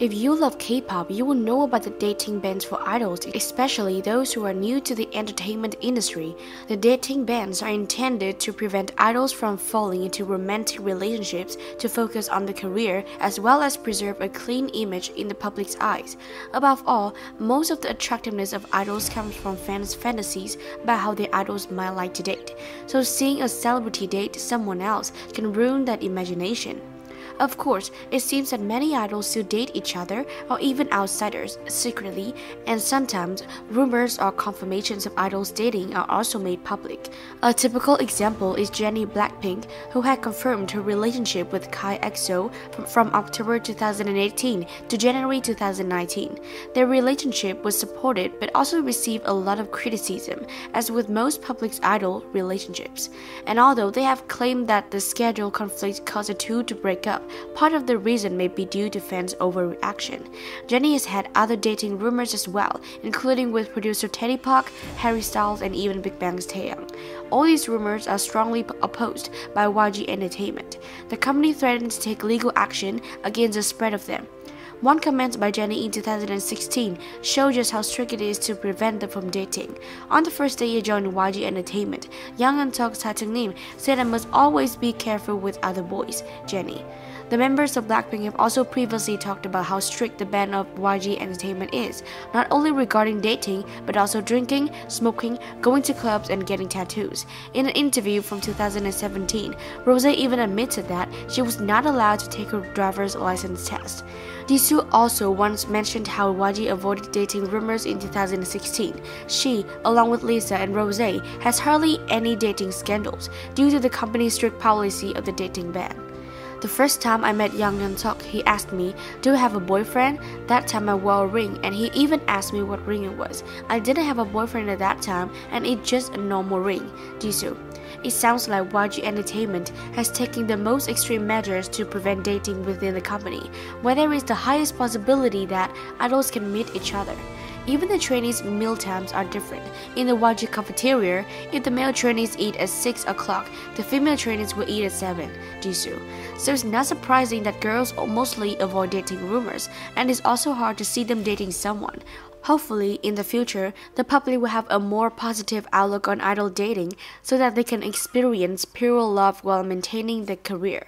If you love K-pop, you will know about the dating bans for idols, especially those who are new to the entertainment industry. The dating bans are intended to prevent idols from falling into romantic relationships to focus on the career as well as preserve a clean image in the public's eyes. Above all, most of the attractiveness of idols comes from fans' fantasies about how the idols might like to date. So seeing a celebrity date someone else can ruin that imagination. Of course, it seems that many idols still date each other or even outsiders secretly, and sometimes rumors or confirmations of idols dating are also made public. A typical example is Jennie Blackpink, who had confirmed her relationship with Kai EXO from, October 2018 to January 2019. Their relationship was supported but also received a lot of criticism, as with most public idol relationships. And although they have claimed that the schedule conflict caused the two to break up, Part of the reason may be due to fans' overreaction. Jennie has had other dating rumors as well, including with producer Teddy Park, Harry Styles, and even Big Bang's Taeyang. All these rumors are strongly opposed by YG Entertainment. The company threatens to take legal action against the spread of them. One comment by Jennie in 2016 showed just how strict it is to prevent them from dating. On the first day he joined YG Entertainment, Young and Talk Nim said I must always be careful with other boys, Jennie. The members of Blackpink have also previously talked about how strict the ban of YG Entertainment is, not only regarding dating, but also drinking, smoking, going to clubs, and getting tattoos. In an interview from 2017, Rose even admitted that she was not allowed to take her driver's license test. Jisoo also once mentioned how YG avoided dating rumors in 2016. She, along with Lisa and Rose, has hardly any dating scandals due to the company's strict policy of the dating ban. The first time I met Yang Hyun Suk, he asked me, Do you have a boyfriend? That time I wore a ring, and he even asked me what ring it was. I didn't have a boyfriend at that time, and it's just a normal ring. Jisoo. It sounds like YG Entertainment has taken the most extreme measures to prevent dating within the company, where there is the highest possibility that idols can meet each other. Even the trainees' meal times are different. In the YG cafeteria, if the male trainees eat at 6 o'clock, the female trainees will eat at 7, Jisoo. So it's not surprising that girls mostly avoid dating rumors, and it's also hard to see them dating someone. Hopefully, in the future, the public will have a more positive outlook on idol dating so that they can experience pure love while maintaining their career.